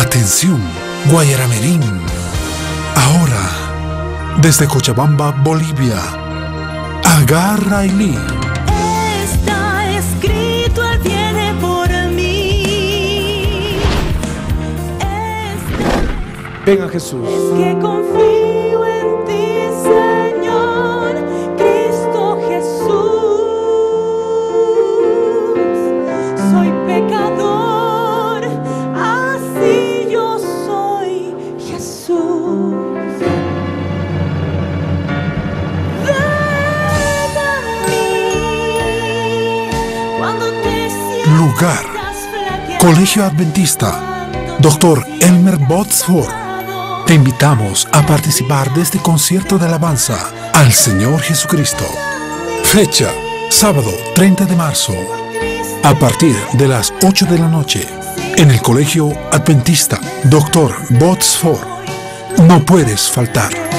Atención, Guayaramerín. Ahora, desde Cochabamba, Bolivia. Agarra y Lee. Está escrito, Él viene por mí. Es Ven a Jesús. que Lugar. Colegio Adventista. Doctor Elmer Botsford. Te invitamos a participar de este concierto de alabanza al Señor Jesucristo. Fecha, sábado 30 de marzo, a partir de las 8 de la noche, en el Colegio Adventista. Doctor Botsford. No puedes faltar.